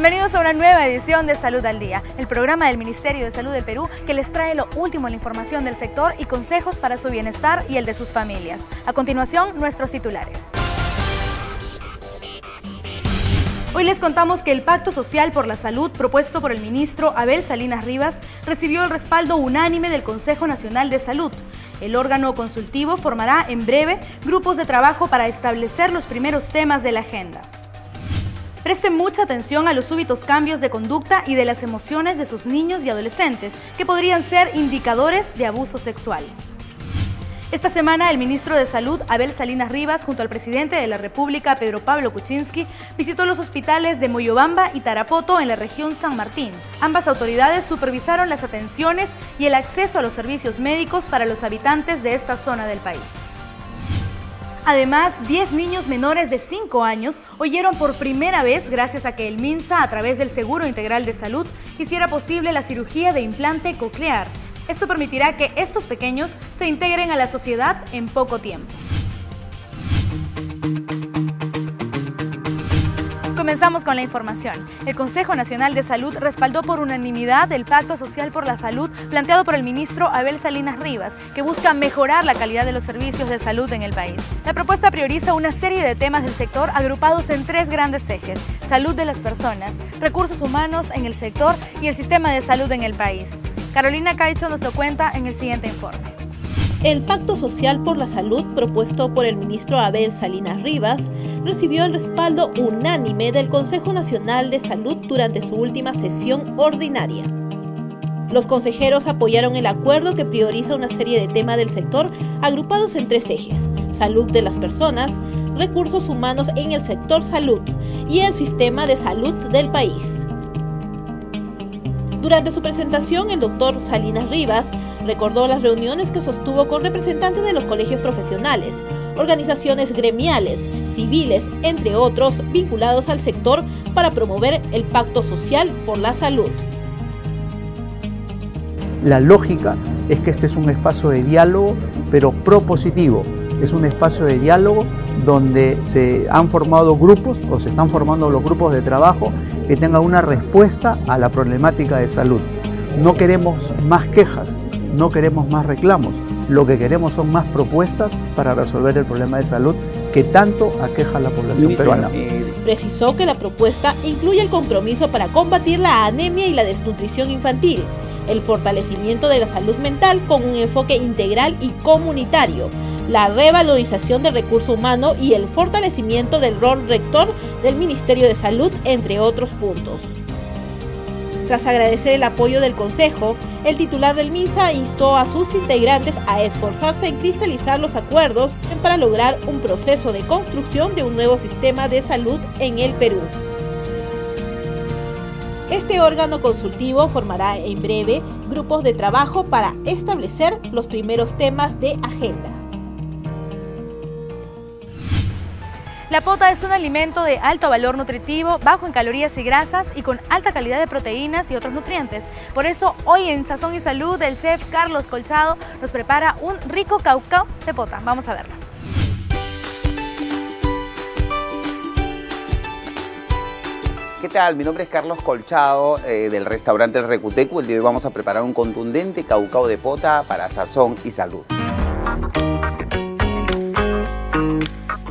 Bienvenidos a una nueva edición de Salud al Día, el programa del Ministerio de Salud del Perú que les trae lo último en la información del sector y consejos para su bienestar y el de sus familias. A continuación, nuestros titulares. Hoy les contamos que el Pacto Social por la Salud propuesto por el ministro Abel Salinas Rivas recibió el respaldo unánime del Consejo Nacional de Salud. El órgano consultivo formará en breve grupos de trabajo para establecer los primeros temas de la agenda. Presten mucha atención a los súbitos cambios de conducta y de las emociones de sus niños y adolescentes, que podrían ser indicadores de abuso sexual. Esta semana el ministro de Salud, Abel Salinas Rivas, junto al presidente de la República, Pedro Pablo Kuczynski, visitó los hospitales de Moyobamba y Tarapoto en la región San Martín. Ambas autoridades supervisaron las atenciones y el acceso a los servicios médicos para los habitantes de esta zona del país. Además, 10 niños menores de 5 años oyeron por primera vez gracias a que el MINSA, a través del Seguro Integral de Salud, hiciera posible la cirugía de implante coclear. Esto permitirá que estos pequeños se integren a la sociedad en poco tiempo. Comenzamos con la información. El Consejo Nacional de Salud respaldó por unanimidad el Pacto Social por la Salud planteado por el ministro Abel Salinas Rivas, que busca mejorar la calidad de los servicios de salud en el país. La propuesta prioriza una serie de temas del sector agrupados en tres grandes ejes. Salud de las personas, recursos humanos en el sector y el sistema de salud en el país. Carolina Caicho nos lo cuenta en el siguiente informe. El Pacto Social por la Salud propuesto por el ministro Abel Salinas Rivas recibió el respaldo unánime del Consejo Nacional de Salud durante su última sesión ordinaria. Los consejeros apoyaron el acuerdo que prioriza una serie de temas del sector agrupados en tres ejes, salud de las personas, recursos humanos en el sector salud y el sistema de salud del país. Durante su presentación, el doctor Salinas Rivas recordó las reuniones que sostuvo con representantes de los colegios profesionales, organizaciones gremiales, civiles, entre otros, vinculados al sector para promover el pacto social por la salud. La lógica es que este es un espacio de diálogo, pero propositivo. Es un espacio de diálogo donde se han formado grupos o se están formando los grupos de trabajo que tengan una respuesta a la problemática de salud. No queremos más quejas, no queremos más reclamos, lo que queremos son más propuestas para resolver el problema de salud que tanto aqueja a la población peruana. Precisó que la propuesta incluye el compromiso para combatir la anemia y la desnutrición infantil, el fortalecimiento de la salud mental con un enfoque integral y comunitario, la revalorización del recurso humano y el fortalecimiento del rol rector del Ministerio de Salud, entre otros puntos. Tras agradecer el apoyo del Consejo, el titular del MINSA instó a sus integrantes a esforzarse en cristalizar los acuerdos para lograr un proceso de construcción de un nuevo sistema de salud en el Perú. Este órgano consultivo formará en breve grupos de trabajo para establecer los primeros temas de agenda. La pota es un alimento de alto valor nutritivo, bajo en calorías y grasas y con alta calidad de proteínas y otros nutrientes. Por eso, hoy en Sazón y Salud, el chef Carlos Colchado nos prepara un rico caucao de pota. Vamos a verlo. ¿Qué tal? Mi nombre es Carlos Colchado eh, del restaurante El Recutecu. El día de hoy vamos a preparar un contundente caucao de pota para sazón y salud.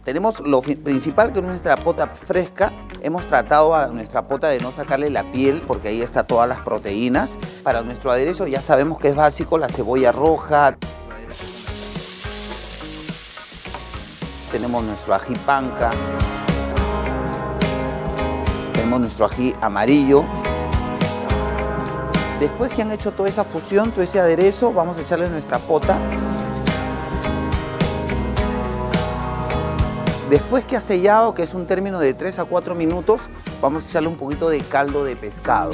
Tenemos lo principal que es nuestra pota fresca. Hemos tratado a nuestra pota de no sacarle la piel porque ahí está todas las proteínas. Para nuestro aderezo ya sabemos que es básico la cebolla roja. Tenemos nuestro ají panca. Tenemos nuestro ají amarillo. Después que han hecho toda esa fusión, todo ese aderezo, vamos a echarle nuestra pota. Después que ha sellado, que es un término de 3 a 4 minutos, vamos a echarle un poquito de caldo de pescado.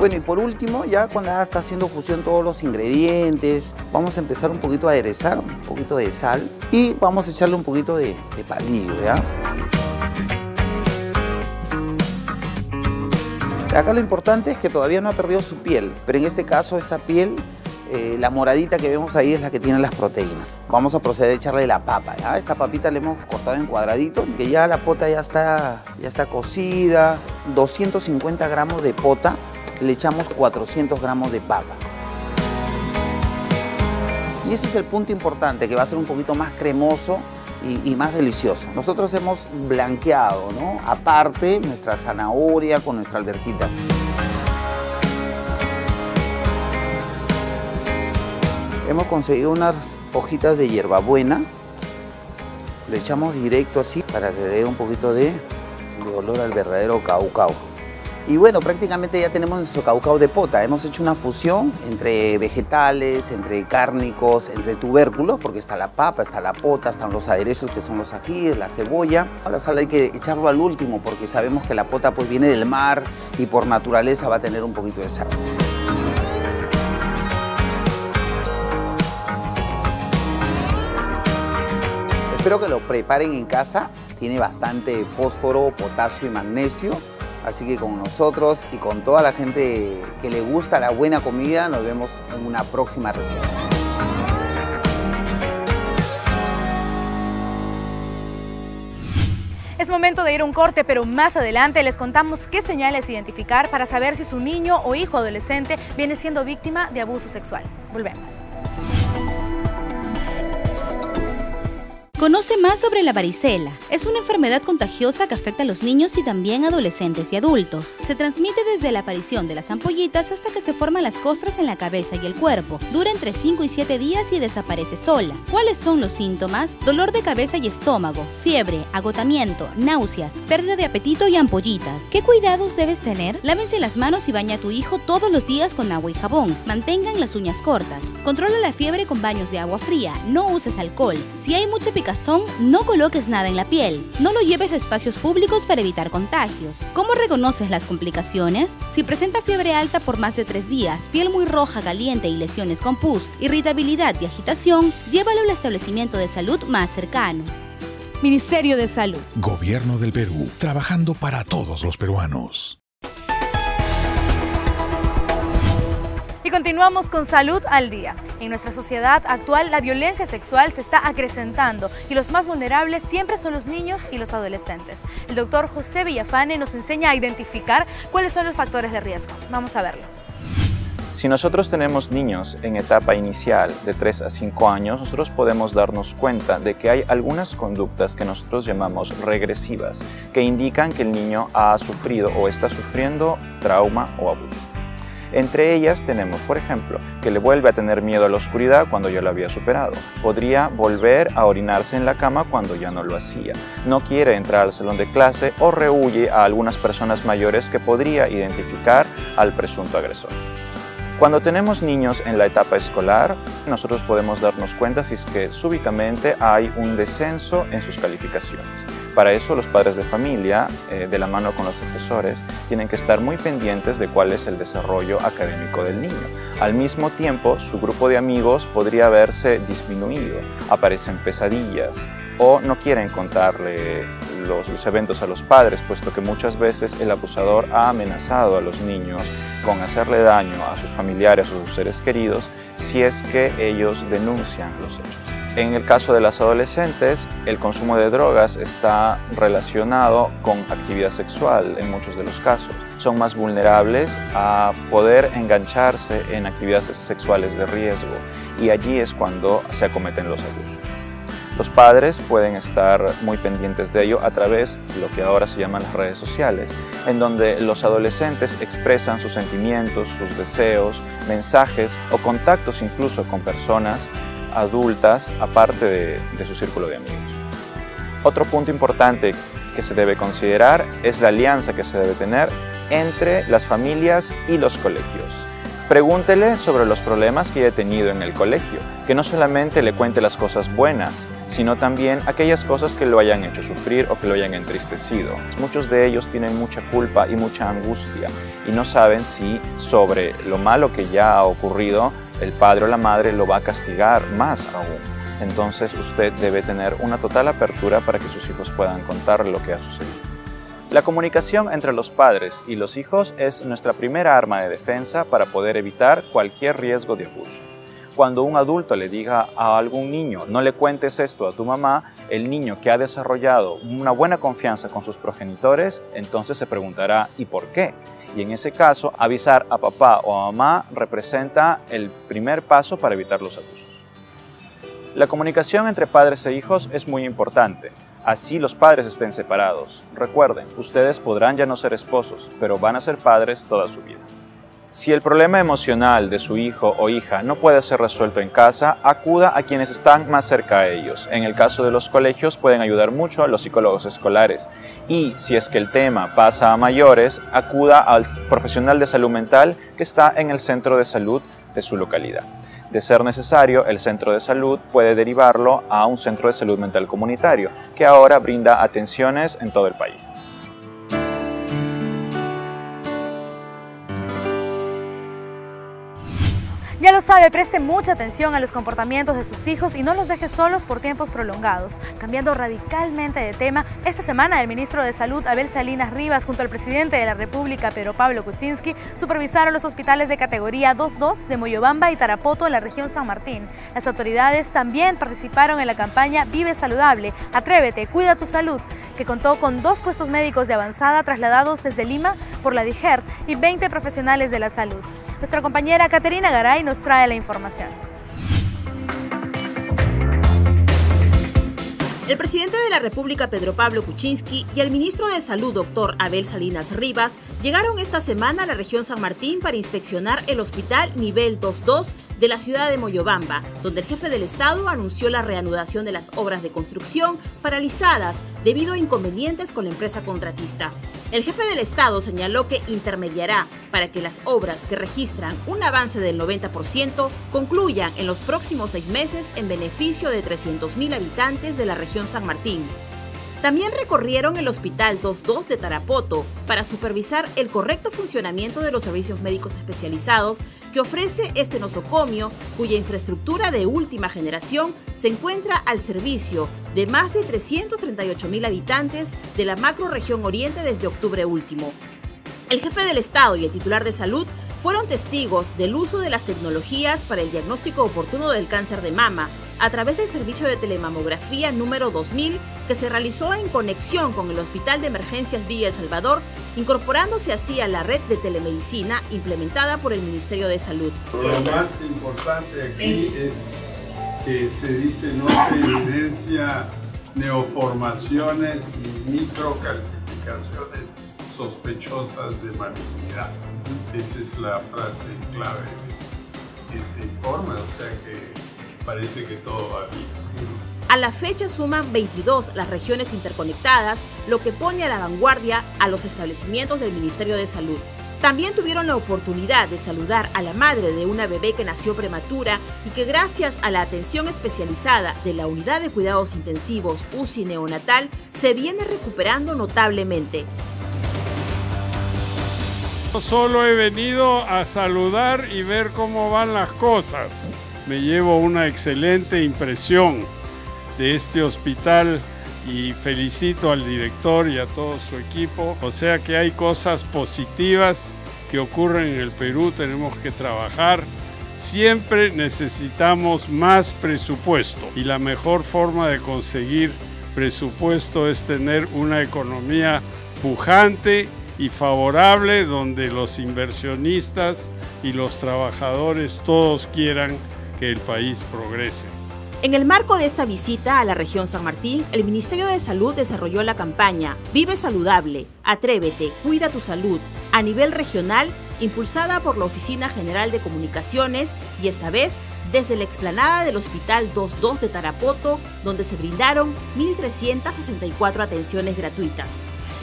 Bueno, y por último, ya cuando está haciendo fusión todos los ingredientes, vamos a empezar un poquito a aderezar, un poquito de sal y vamos a echarle un poquito de, de palillo, ¿ya? Acá lo importante es que todavía no ha perdido su piel, pero en este caso esta piel Eh, la moradita que vemos ahí es la que tiene las proteínas. Vamos a proceder a echarle la papa. Esta papita la hemos cortado en cuadraditos, que ya la pota ya está, ya está cocida. 250 gramos de pota, le echamos 400 gramos de papa. Y ese es el punto importante, que va a ser un poquito más cremoso y, más delicioso. Nosotros hemos blanqueado, ¿no? Aparte, nuestra zanahoria con nuestra alberquita. Hemos conseguido unas hojitas de hierbabuena. Le echamos directo así para que le dé un poquito de, olor al verdadero caucao. Y bueno, prácticamente ya tenemos nuestro caucao de pota. Hemos hecho una fusión entre vegetales, entre cárnicos, entre tubérculos, porque está la papa, está la pota, están los aderezos que son los ajíes, la cebolla. La sal hay que echarlo al último porque sabemos que la pota pues viene del mar y por naturaleza va a tener un poquito de sal. Espero que lo preparen en casa. Tiene bastante fósforo, potasio y magnesio Así que con nosotros y con toda la gente que le gusta la buena comida, nos vemos en una próxima receta. Es momento de ir a un corte, pero más adelante les contamos qué señales identificar para saber si su niño o hijo adolescente viene siendo víctima de abuso sexual. Volvemos. Conoce más sobre la varicela. Es una enfermedad contagiosa que afecta a los niños y también adolescentes y adultos. Se transmite desde la aparición de las ampollitas hasta que se forman las costras en la cabeza y el cuerpo. Dura entre 5 y 7 días y desaparece sola. ¿Cuáles son los síntomas? Dolor de cabeza y estómago, fiebre, agotamiento, náuseas, pérdida de apetito y ampollitas. ¿Qué cuidados debes tener? Lávense las manos y baña a tu hijo todos los días con agua y jabón. Mantengan las uñas cortas. Controla la fiebre con baños de agua fría. No uses alcohol. Si hay mucha picazón, no coloques nada en la piel. No lo lleves a espacios públicos para evitar contagios. ¿Cómo reconoces las complicaciones? Si presenta fiebre alta por más de tres días, piel muy roja, caliente y lesiones con pus, irritabilidad y agitación, llévalo al establecimiento de salud más cercano. Ministerio de Salud. Gobierno del Perú, trabajando para todos los peruanos. Y continuamos con Salud al Día. En nuestra sociedad actual la violencia sexual se está acrecentando y los más vulnerables siempre son los niños y los adolescentes. El doctor José Villafane nos enseña a identificar cuáles son los factores de riesgo. Vamos a verlo. Si nosotros tenemos niños en etapa inicial de 3 a 5 años, nosotros podemos darnos cuenta de que hay algunas conductas que nosotros llamamos regresivas, que indican que el niño ha sufrido o está sufriendo trauma o abuso. Entre ellas tenemos, por ejemplo, que le vuelve a tener miedo a la oscuridad cuando ya lo había superado. Podría volver a orinarse en la cama cuando ya no lo hacía. No quiere entrar al salón de clase o rehuye a algunas personas mayores que podría identificar al presunto agresor. Cuando tenemos niños en la etapa escolar, nosotros podemos darnos cuenta si es que súbitamente hay un descenso en sus calificaciones. Para eso los padres de familia, eh, de la mano con los profesores, tienen que estar muy pendientes de cuál es el desarrollo académico del niño. Al mismo tiempo, su grupo de amigos podría verse disminuido, aparecen pesadillas o no quieren contarle los, los eventos a los padres, puesto que muchas veces el abusador ha amenazado a los niños con hacerle daño a sus familiares o sus seres queridos si es que ellos denuncian los hechos. En el caso de las adolescentes, el consumo de drogas está relacionado con actividad sexual en muchos de los casos. Son más vulnerables a poder engancharse en actividades sexuales de riesgo y allí es cuando se acometen los abusos. Los padres pueden estar muy pendientes de ello a través de lo que ahora se llaman las redes sociales, en donde los adolescentes expresan sus sentimientos, sus deseos, mensajes o contactos incluso con personas adultas aparte de, su círculo de amigos. Otro punto importante que se debe considerar es la alianza que se debe tener entre las familias y los colegios. Pregúntele sobre los problemas que haya tenido en el colegio, que no solamente le cuente las cosas buenas, sino también aquellas cosas que lo hayan hecho sufrir o que lo hayan entristecido. Muchos de ellos tienen mucha culpa y mucha angustia y no saben si sobre lo malo que ya ha ocurrido el padre o la madre lo va a castigar más aún. Entonces usted debe tener una total apertura para que sus hijos puedan contar lo que ha sucedido. La comunicación entre los padres y los hijos es nuestra primera arma de defensa para poder evitar cualquier riesgo de abuso. Cuando un adulto le diga a algún niño, no le cuentes esto a tu mamá, el niño que ha desarrollado una buena confianza con sus progenitores, entonces se preguntará ¿y por qué? Y en ese caso, avisar a papá o a mamá representa el primer paso para evitar los abusos. La comunicación entre padres e hijos es muy importante, así los padres estén separados. Recuerden, ustedes podrán ya no ser esposos, pero van a ser padres toda su vida. Si el problema emocional de su hijo o hija no puede ser resuelto en casa, acuda a quienes están más cerca a ellos. En el caso de los colegios pueden ayudar mucho a los psicólogos escolares. Y si es que el tema pasa a mayores, acuda al profesional de salud mental que está en el centro de salud de su localidad. De ser necesario, el centro de salud puede derivarlo a un centro de salud mental comunitario, que ahora brinda atenciones en todo el país. Lo sabe, preste mucha atención a los comportamientos de sus hijos y no los deje solos por tiempos prolongados. Cambiando radicalmente de tema, esta semana el ministro de Salud Abel Salinas Rivas junto al presidente de la República Pedro Pablo Kuczynski supervisaron los hospitales de categoría 2-2 de Moyobamba y Tarapoto en la región San Martín. Las autoridades también participaron en la campaña Vive Saludable, Atrévete, Cuida tu Salud, que contó con dos puestos médicos de avanzada trasladados desde Lima por la DIGER y 20 profesionales de la salud. Nuestra compañera Caterina Garay nos trae la información. El presidente de la República, Pedro Pablo Kuczynski, y el ministro de Salud, doctor Abel Salinas Rivas, llegaron esta semana a la región San Martín para inspeccionar el hospital nivel 22 de la ciudad de Moyobamba, donde el jefe del Estado anunció la reanudación de las obras de construcción paralizadas debido a inconvenientes con la empresa contratista. El jefe del Estado señaló que intermediará para que las obras que registran un avance del 90% concluyan en los próximos seis meses en beneficio de 300.000 habitantes de la región San Martín. También recorrieron el Hospital 22 de Tarapoto para supervisar el correcto funcionamiento de los servicios médicos especializados que ofrece este nosocomio, cuya infraestructura de última generación se encuentra al servicio de más de 338 mil habitantes de la macroregión oriente desde octubre último. El jefe del Estado y el titular de salud fueron testigos del uso de las tecnologías para el diagnóstico oportuno del cáncer de mama, a través del servicio de telemamografía número 2000 que se realizó en conexión con el Hospital de Emergencias Villa El Salvador, incorporándose así a la red de telemedicina implementada por el Ministerio de Salud. Lo más importante aquí es que se dice no se evidencia neoformaciones ni microcalcificaciones sospechosas de malignidad. Esa es la frase clave de este informe, o sea que parece que todo va bien. A la fecha suman 22 las regiones interconectadas, lo que pone a la vanguardia a los establecimientos del Ministerio de Salud. También tuvieron la oportunidad de saludar a la madre de una bebé que nació prematura y que gracias a la atención especializada de la Unidad de Cuidados Intensivos UCI Neonatal se viene recuperando notablemente. Solo he venido a saludar y ver cómo van las cosas me llevo una excelente impresión de este hospital y felicito al director y a todo su equipo. O sea que hay cosas positivas que ocurren en el Perú, tenemos que trabajar. Siempre necesitamos más presupuesto y la mejor forma de conseguir presupuesto es tener una economía pujante y favorable donde los inversionistas y los trabajadores todos quieran el país progrese. En el marco de esta visita a la región San Martín, el Ministerio de Salud desarrolló la campaña Vive Saludable, Atrévete, Cuida tu Salud a nivel regional, impulsada por la Oficina General de Comunicaciones y esta vez desde la explanada del Hospital 22 de Tarapoto, donde se brindaron 1.364 atenciones gratuitas.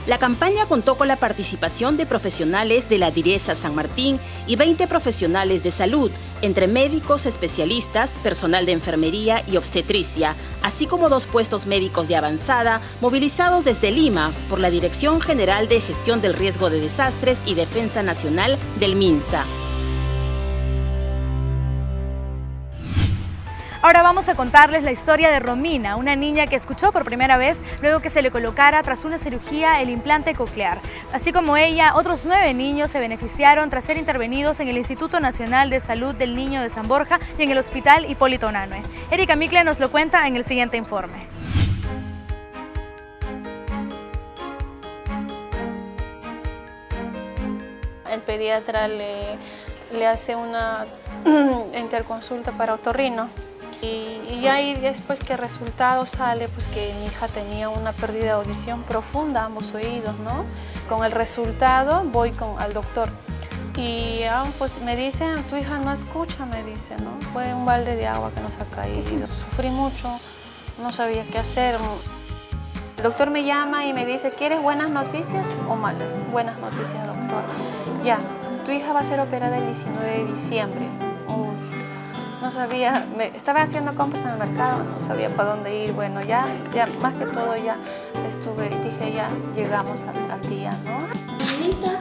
La campaña contó con la participación de profesionales de la Direza San Martín y 20 profesionales de salud, entre médicos especialistas, personal de enfermería y obstetricia, así como dos puestos médicos de avanzada movilizados desde Lima por la Dirección General de Gestión del Riesgo de Desastres y Defensa Nacional del MINSA. Ahora vamos a contarles la historia de Romina, una niña que escuchó por primera vez luego que se le colocara tras una cirugía el implante coclear. Así como ella, otros nueve niños se beneficiaron tras ser intervenidos en el Instituto Nacional de Salud del Niño de San Borja y en el Hospital Hipólito Nanue. Erika Mikle nos lo cuenta en el siguiente informe. El pediatra le, le hace una interconsulta para otorrino y, ahí después que el resultado sale, pues que mi hija tenía una pérdida de audición profunda, ambos oídos, ¿no? Con el resultado voy con, al doctor y ah, pues me dicen, tu hija no escucha, me dice, ¿no? Fue un balde de agua que nos ha caído. Sufrí mucho, no sabía qué hacer. El doctor me llama y me dice, ¿quieres buenas noticias o malas? Buenas noticias, doctor. Ya, tu hija va a ser operada el 19 de diciembre no sabía, me, estaba haciendo compras en el mercado, no sabía para dónde ir, bueno, ya, ya más que todo ya estuve y dije, ya llegamos al, día, ¿no? Mamita,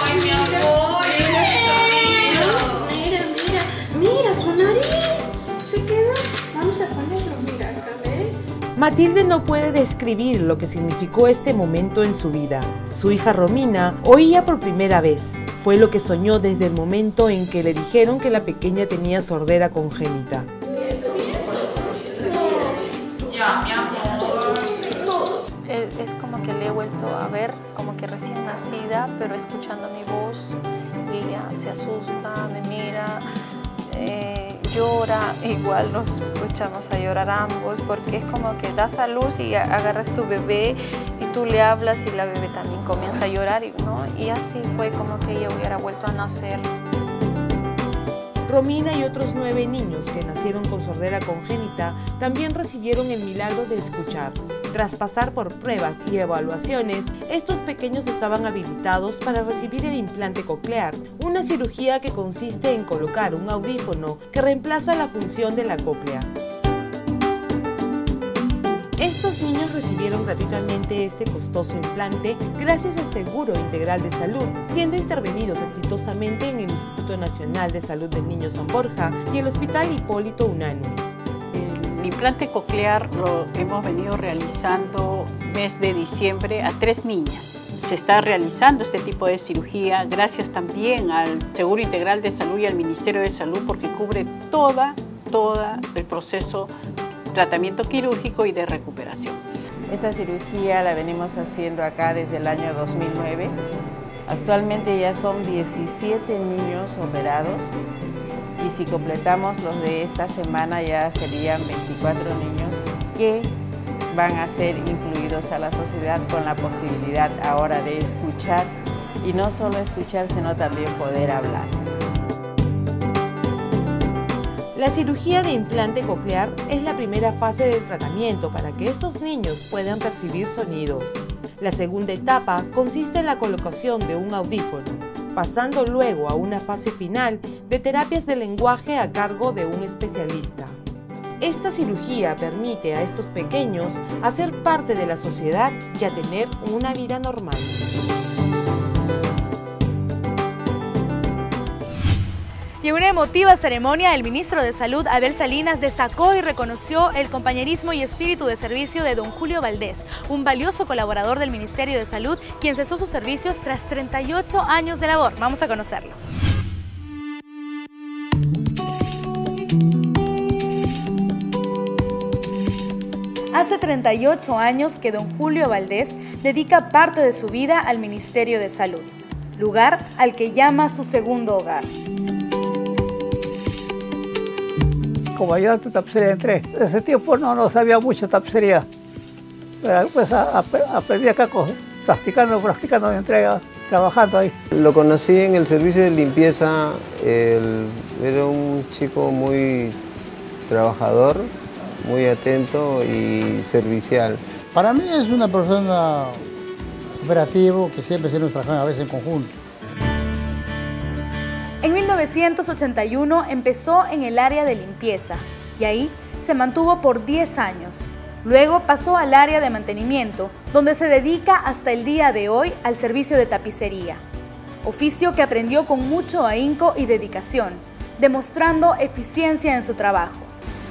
ay, mi amor, mira, mira, mira, su nariz, se quedó, vamos a ponerlo, mira, acá, Matilde no puede describir lo que significó este momento en su vida. Su hija Romina oía por primera vez. Fue lo que soñó desde el momento en que le dijeron que la pequeña tenía sordera congénita. Es como que le he vuelto a ver, como que recién nacida, pero escuchando mi voz y ella se asusta, me mira. Eh, llora, igual nos escuchamos a llorar ambos, porque es como que das a luz y agarras tu bebé tú le hablas y la bebé también comienza a llorar, ¿no? Y así fue como que ella hubiera vuelto a nacer. Romina y otros nueve niños que nacieron con sordera congénita también recibieron el milagro de escuchar. Tras pasar por pruebas y evaluaciones, estos pequeños estaban habilitados para recibir el implante coclear, una cirugía que consiste en colocar un audífono que reemplaza la función de la cóclea. Estos niños recibieron gratuitamente este costoso implante gracias al Seguro Integral de Salud, siendo intervenidos exitosamente en el Instituto Nacional de Salud del Niño San Borja y el Hospital Hipólito Unánime. El implante coclear lo hemos venido realizando mes de diciembre a tres niñas. Se está realizando este tipo de cirugía gracias también al Seguro Integral de Salud y al Ministerio de Salud porque cubre toda, toda el proceso tratamiento quirúrgico y de recuperación. Esta cirugía la venimos haciendo acá desde el año 2009. Actualmente ya son 17 niños operados y si completamos los de esta semana ya serían 24 niños que van a ser incluidos a la sociedad con la posibilidad ahora de escuchar y no solo escuchar sino también poder hablar. La cirugía de implante coclear es la primera fase del tratamiento para que estos niños puedan percibir sonidos. La segunda etapa consiste en la colocación de un audífono, pasando luego a una fase final de terapias de lenguaje a cargo de un especialista. Esta cirugía permite a estos pequeños hacer parte de la sociedad y a tener una vida normal. Y en una emotiva ceremonia, el ministro de Salud, Abel Salinas, destacó y reconoció el compañerismo y espíritu de servicio de don Julio Valdés, un valioso colaborador del Ministerio de Salud, quien cesó sus servicios tras 38 años de labor. Vamos a conocerlo. Hace 38 años que don Julio Valdés dedica parte de su vida al Ministerio de Salud, lugar al que llama su segundo hogar. Como ayudante de tapicería entré. En ese tiempo no, no sabía mucho tapicería. Pero pues aprendí acá practicando, practicando de entrega, trabajando ahí. Lo conocí en el servicio de limpieza, era un chico muy trabajador, muy atento y servicial. Para mí es una persona operativa que siempre se nos trabaja a veces en conjunto. En 1981 empezó en el área de limpieza y ahí se mantuvo por 10 años. Luego pasó al área de mantenimiento, donde se dedica hasta el día de hoy al servicio de tapicería, oficio que aprendió con mucho ahínco y dedicación. demostrando eficiencia en su trabajo.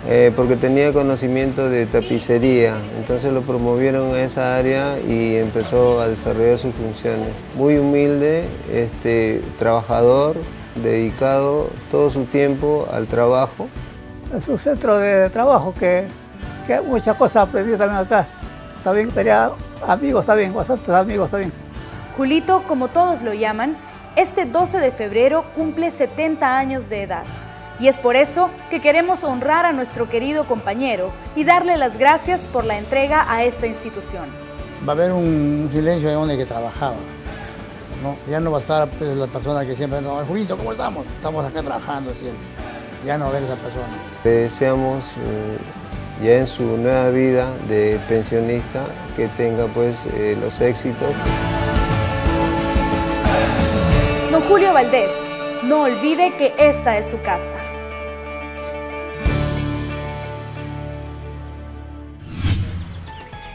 Eh, porque tenía conocimiento de tapicería, entonces lo promovieron a esa área y empezó a desarrollar sus funciones. Muy humilde, este, trabajador, dedicado todo su tiempo al trabajo. Es un centro de trabajo que, que muchas cosas aprendí también acá. También tenía amigos también, bastantes amigos también. Julito, como todos lo llaman, este 12 de febrero cumple 70 años de edad. Y es por eso que queremos honrar a nuestro querido compañero y darle las gracias por la entrega a esta institución. Va a haber un silencio de donde que trabajaba. ¿No? Ya no va a estar pues, la persona que siempre nos Julito, ¿cómo estamos? Estamos acá trabajando siempre. Ya no va a ver esa persona. Le deseamos eh, ya en su nueva vida de pensionista que tenga pues eh, los éxitos. Don Julio Valdés, no olvide que esta es su casa.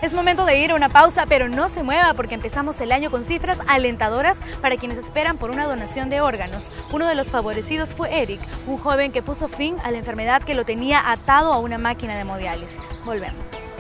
Es momento de ir a una pausa, pero no se mueva porque empezamos el año con cifras alentadoras para quienes esperan por una donación de órganos. Uno de los favorecidos fue Eric, un joven que puso fin a la enfermedad que lo tenía atado a una máquina de hemodiálisis. Volvemos.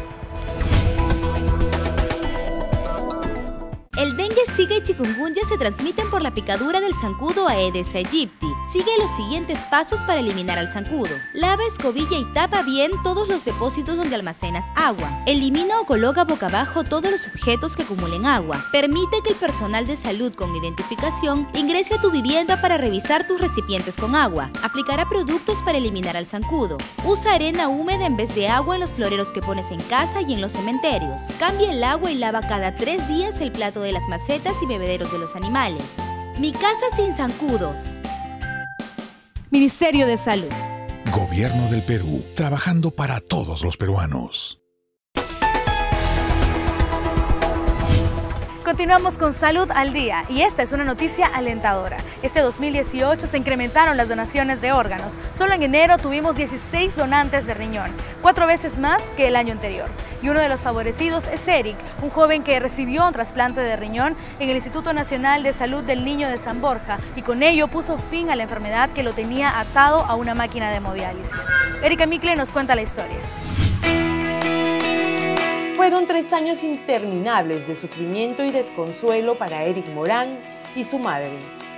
El dengue, zika y chikungunya se transmiten por la picadura del zancudo Aedes aegypti. Sigue los siguientes pasos para eliminar al zancudo. Lava, escobilla y tapa bien todos los depósitos donde almacenas agua. Elimina o coloca boca abajo todos los objetos que acumulen agua. Permite que el personal de salud con identificación ingrese a tu vivienda para revisar tus recipientes con agua. Aplicará productos para eliminar al zancudo. Usa arena húmeda en vez de agua en los floreros que pones en casa y en los cementerios. Cambia el agua y lava cada tres días el plato de las macetas y bebederos de los animales. Mi casa sin zancudos. Ministerio de Salud. Gobierno del Perú, trabajando para todos los peruanos. Continuamos con Salud al Día y esta es una noticia alentadora. Este 2018 se incrementaron las donaciones de órganos. Solo en enero tuvimos 16 donantes de riñón, cuatro veces más que el año anterior. Y uno de los favorecidos es Eric, un joven que recibió un trasplante de riñón en el Instituto Nacional de Salud del Niño de San Borja y con ello puso fin a la enfermedad que lo tenía atado a una máquina de hemodiálisis. Erika Mikle nos cuenta la historia. Fueron tres años interminables de sufrimiento y desconsuelo para Eric Morán y su madre.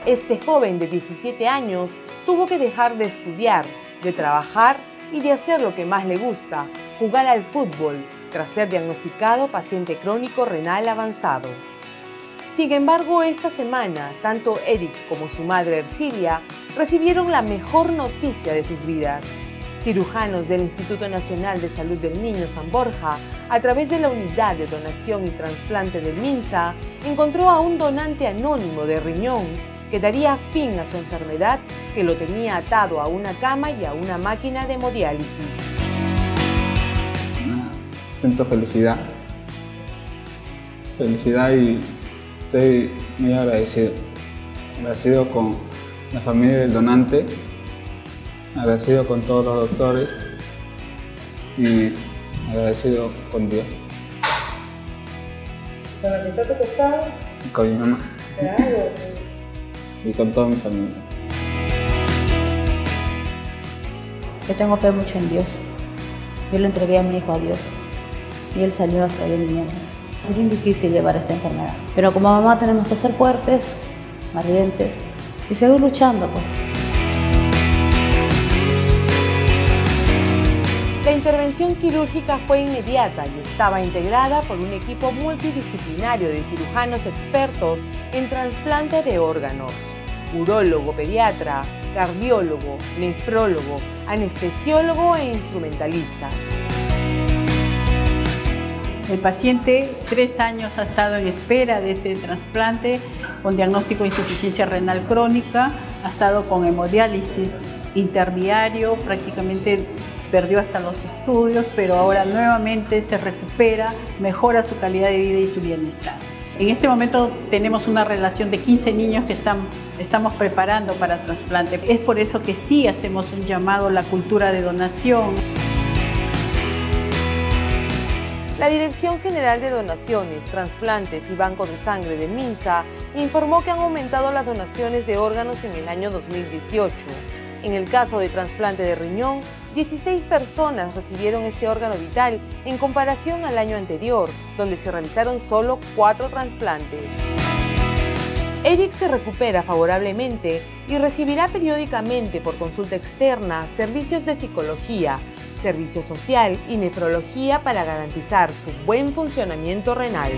Este joven de 17 años tuvo que dejar de estudiar, de trabajar y de hacer lo que más le gusta, jugar al fútbol, tras ser diagnosticado paciente crónico renal avanzado. Sin embargo, esta semana, tanto Eric como su madre Ercilia recibieron la mejor noticia de sus vidas. Cirujanos del Instituto Nacional de Salud del Niño San Borja, a través de la Unidad de Donación y Trasplante del MINSA, encontró a un donante anónimo de riñón que daría fin a su enfermedad que lo tenía atado a una cama y a una máquina de hemodiálisis. Siento felicidad. Felicidad y estoy muy agradecido. Agradecido con la familia del donante, agradecido con todos los doctores y agradecido con Dios. ¿Con la que está tu costado? y Con mi mamá Claro. y con toda mi familia. Yo tengo fe mucho en Dios. Yo le entregué a mi hijo a Dios y él salió hasta bien bien. Es bien difícil llevar esta enfermedad. Pero como mamá tenemos que ser fuertes, valientes y seguir luchando. Pues. Intervención quirúrgica fue inmediata y estaba integrada por un equipo multidisciplinario de cirujanos expertos en trasplante de órganos, urólogo pediatra, cardiólogo, nefrólogo, anestesiólogo e instrumentalistas. El paciente tres años ha estado en espera de este trasplante con diagnóstico de insuficiencia renal crónica, ha estado con hemodiálisis interdiario, prácticamente perdió hasta los estudios, pero ahora nuevamente se recupera, mejora su calidad de vida y su bienestar. En este momento tenemos una relación de 15 niños que están, estamos preparando para trasplante. Es por eso que sí hacemos un llamado a la cultura de donación. La Dirección General de Donaciones, Transplantes y Banco de Sangre de MINSA informó que han aumentado las donaciones de órganos en el año 2018. En el caso de trasplante de riñón, 16 personas recibieron este órgano vital en comparación al año anterior, donde se realizaron solo 4 trasplantes. Eric se recupera favorablemente y recibirá periódicamente por consulta externa servicios de psicología, servicio social y nefrología para garantizar su buen funcionamiento renal.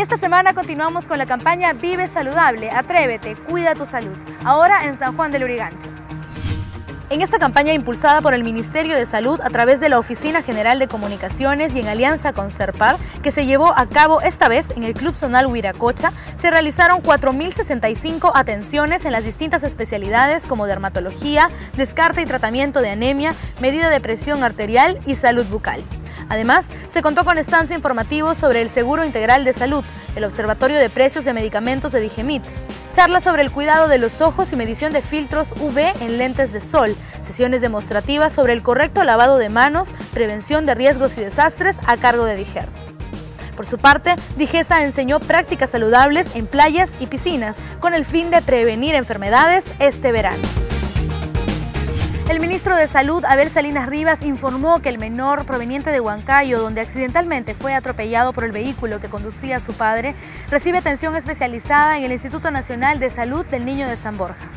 Esta semana continuamos con la campaña Vive Saludable, Atrévete, Cuida tu Salud, ahora en San Juan del Urigancho. En esta campaña impulsada por el Ministerio de Salud a través de la Oficina General de Comunicaciones y en alianza con CERPAR, que se llevó a cabo esta vez en el Club Zonal Huiracocha, se realizaron 4.065 atenciones en las distintas especialidades como dermatología, descarte y tratamiento de anemia, medida de presión arterial y salud bucal. Además, se contó con estancia informativos sobre el Seguro Integral de Salud, el Observatorio de Precios de Medicamentos de Digemit, charlas sobre el cuidado de los ojos y medición de filtros UV en lentes de sol, sesiones demostrativas sobre el correcto lavado de manos, prevención de riesgos y desastres a cargo de Diger. Por su parte, Digesa enseñó prácticas saludables en playas y piscinas con el fin de prevenir enfermedades este verano. El ministro de Salud, Abel Salinas Rivas, informó que el menor proveniente de Huancayo, donde accidentalmente fue atropellado por el vehículo que conducía a su padre, recibe atención especializada en el Instituto Nacional de Salud del Niño de San Borja.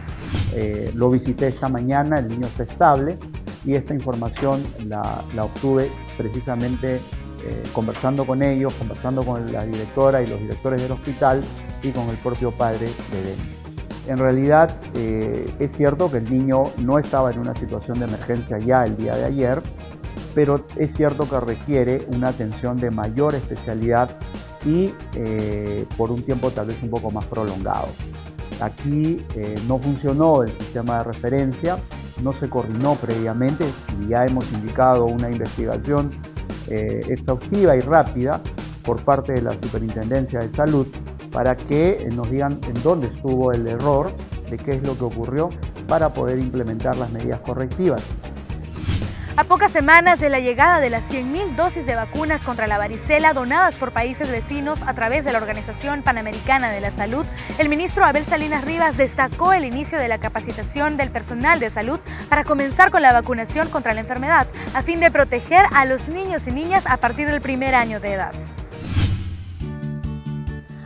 Eh, lo visité esta mañana, el niño está estable y esta información la, obtuve precisamente eh, conversando con ellos, conversando con la directora y los directores del hospital y con el propio padre de Denis. En realidad eh, es cierto que el niño no estaba en una situación de emergencia ya el día de ayer, pero es cierto que requiere una atención de mayor especialidad y eh, por un tiempo tal vez un poco más prolongado. Aquí eh, no funcionó el sistema de referencia, no se coordinó previamente y ya hemos indicado una investigación exhaustiva y rápida por parte de la Superintendencia de Salud para que nos digan en dónde estuvo el error, de qué es lo que ocurrió, para poder implementar las medidas correctivas. A pocas semanas de la llegada de las 100.000 dosis de vacunas contra la varicela donadas por países vecinos a través de la Organización Panamericana de la Salud, el ministro Abel Salinas Rivas destacó el inicio de la capacitación del personal de salud para comenzar con la vacunación contra la enfermedad, a fin de proteger a los niños y niñas a partir del primer año de edad.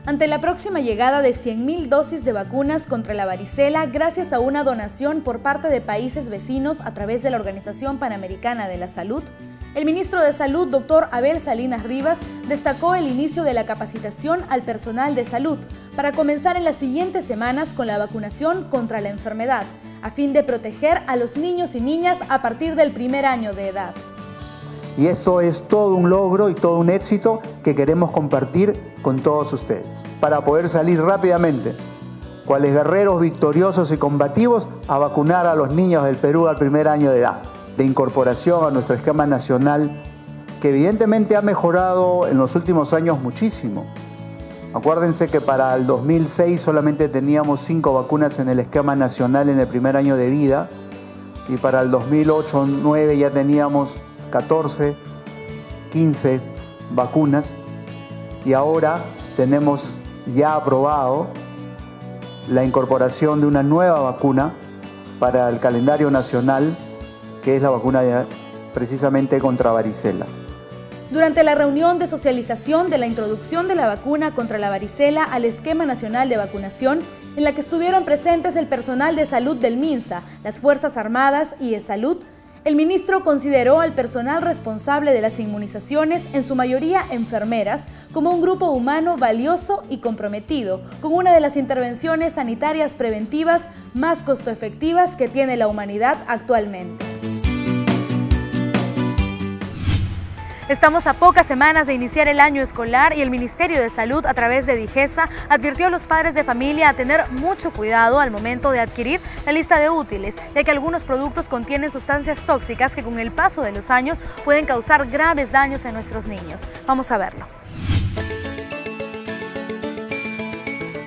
Ante la próxima llegada de 100.000 dosis de vacunas contra la varicela gracias a una donación por parte de países vecinos a través de la Organización Panamericana de la Salud, el ministro de Salud, doctor Abel Salinas Rivas, destacó el inicio de la capacitación al personal de salud para comenzar en las siguientes semanas con la vacunación contra la enfermedad, a fin de proteger a los niños y niñas a partir del primer año de edad. Y esto es todo un logro y todo un éxito que queremos compartir con todos ustedes, para poder salir rápidamente, cuales guerreros victoriosos y combativos, a vacunar a los niños del Perú al primer año de edad, de incorporación a nuestro esquema nacional, que evidentemente ha mejorado en los últimos años muchísimo. Acuérdense que para el 2006 solamente teníamos cinco vacunas en el esquema nacional en el primer año de vida y para el 2008-2009 ya teníamos 14, 15 vacunas y ahora tenemos ya aprobado la incorporación de una nueva vacuna para el calendario nacional, que es la vacuna precisamente contra varicela. Durante la reunión de socialización de la introducción de la vacuna contra la varicela al esquema nacional de vacunación, en la que estuvieron presentes el personal de salud del MINSA, las Fuerzas Armadas y de Salud, el ministro consideró al personal responsable de las inmunizaciones, en su mayoría enfermeras, como un grupo humano valioso y comprometido con una de las intervenciones sanitarias preventivas más costo efectivas que tiene la humanidad actualmente. Estamos a pocas semanas de iniciar el año escolar y el Ministerio de Salud a través de Digesa advirtió a los padres de familia a tener mucho cuidado al momento de adquirir la lista de útiles, ya que algunos productos contienen sustancias tóxicas que con el paso de los años pueden causar graves daños en nuestros niños. Vamos a verlo.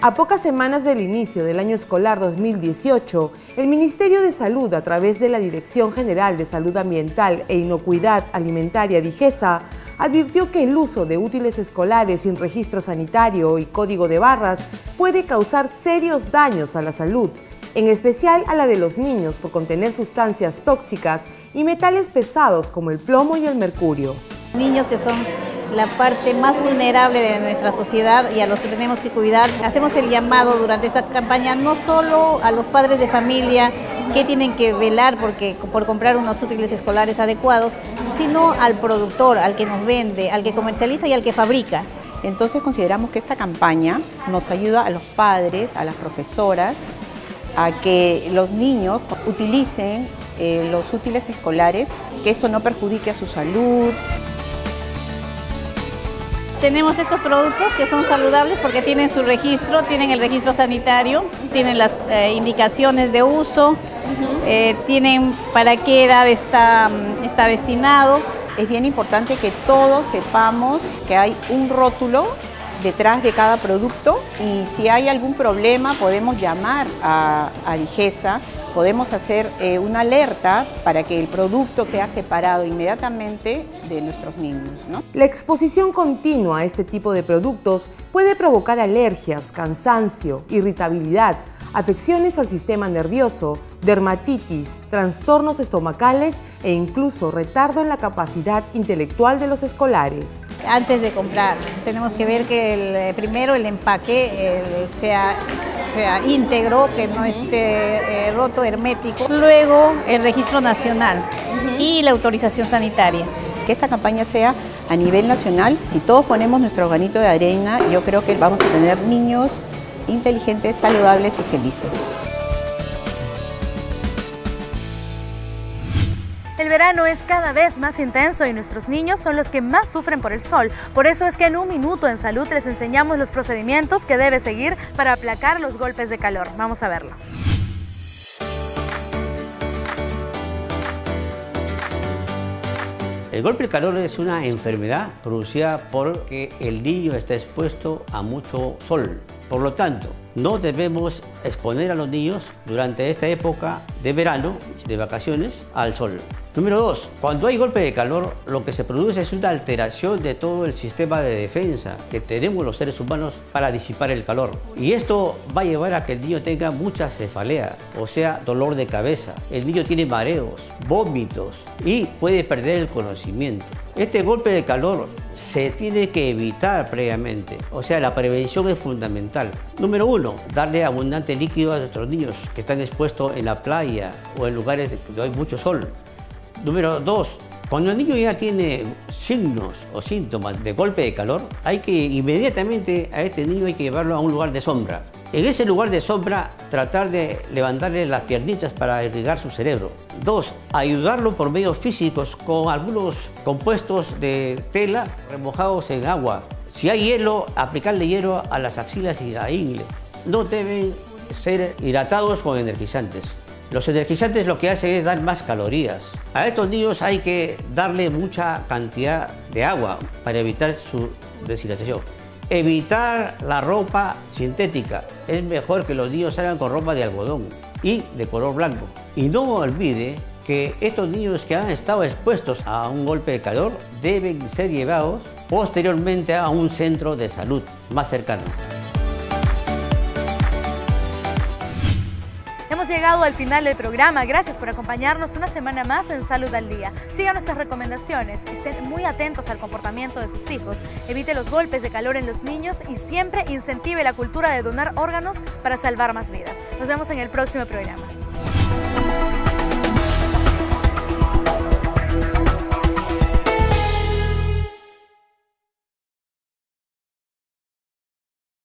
A pocas semanas del inicio del año escolar 2018, el Ministerio de Salud, a través de la Dirección General de Salud Ambiental e Inocuidad Alimentaria DIGESA, advirtió que el uso de útiles escolares sin registro sanitario y código de barras puede causar serios daños a la salud, en especial a la de los niños por contener sustancias tóxicas y metales pesados como el plomo y el mercurio. Niños que son la parte más vulnerable de nuestra sociedad y a los que tenemos que cuidar. Hacemos el llamado durante esta campaña no solo a los padres de familia que tienen que velar porque, por comprar unos útiles escolares adecuados, sino al productor, al que nos vende, al que comercializa y al que fabrica. Entonces consideramos que esta campaña nos ayuda a los padres, a las profesoras, a que los niños utilicen eh, los útiles escolares, que esto no perjudique a su salud. Tenemos estos productos que son saludables porque tienen su registro, tienen el registro sanitario, tienen las eh, indicaciones de uso, eh, tienen para qué edad está, está destinado. Es bien importante que todos sepamos que hay un rótulo detrás de cada producto y si hay algún problema podemos llamar a, a Digesa, podemos hacer eh, una alerta para que el producto sea separado inmediatamente de nuestros niños. La exposición continua a este tipo de productos puede provocar alergias, cansancio, irritabilidad, afecciones al sistema nervioso, dermatitis, trastornos estomacales e incluso retardo en la capacidad intelectual de los escolares. Antes de comprar, tenemos que ver que el, eh, primero el empaque sea, sea íntegro, que no esté eh, roto, hermético. Luego el registro nacional y la autorización sanitaria. Que esta campaña sea a nivel nacional. Si todos ponemos nuestro granito de arena, yo creo que vamos a tener niños inteligentes, saludables y felices. El verano es cada vez más intenso y nuestros niños son los que más sufren por el sol. Por eso es que en un minuto en salud les enseñamos los procedimientos que debe seguir para aplacar los golpes de calor. Vamos a verlo. El golpe de calor es una enfermedad producida porque el niño está expuesto a mucho sol. Por lo tanto, no debemos exponer a los niños durante esta época de verano, de vacaciones, al sol. Número dos, cuando hay golpe de calor, lo que se produce es una alteración de todo el sistema de defensa que tenemos los seres humanos para disipar el calor. Y esto va a llevar a que el niño tenga mucha cefalea, o sea, dolor de cabeza. El niño tiene mareos, vómitos y puede perder el conocimiento. Este golpe de calor se tiene que evitar previamente, o sea, la prevención es fundamental. Número uno, darle abundante líquido a nuestros niños que están expuestos en la playa o en lugares donde hay mucho sol. Número dos, cuando el niño ya tiene signos o síntomas de golpe de calor, hay que inmediatamente a este niño hay que llevarlo a un lugar de sombra. En ese lugar de sombra, tratar de levantarle las piernitas para irrigar su cerebro. Dos, ayudarlo por medios físicos con algunos compuestos de tela remojados en agua. Si hay hielo, aplicarle hielo a las axilas y la ingle. No deben ser hidratados con energizantes. Los energizantes lo que hacen es dar más calorías. A estos niños hay que darle mucha cantidad de agua para evitar su deshidratación. Evitar la ropa sintética. Es mejor que los niños salgan con ropa de algodón y de color blanco. Y no olvide que estos niños que han estado expuestos a un golpe de calor deben ser llevados posteriormente a un centro de salud más cercano. Llegado al final del programa. Gracias por acompañarnos una semana más en Salud al Día. Sigan nuestras recomendaciones, estén muy atentos al comportamiento de sus hijos, evite los golpes de calor en los niños y siempre incentive la cultura de donar órganos para salvar más vidas. Nos vemos en el próximo programa.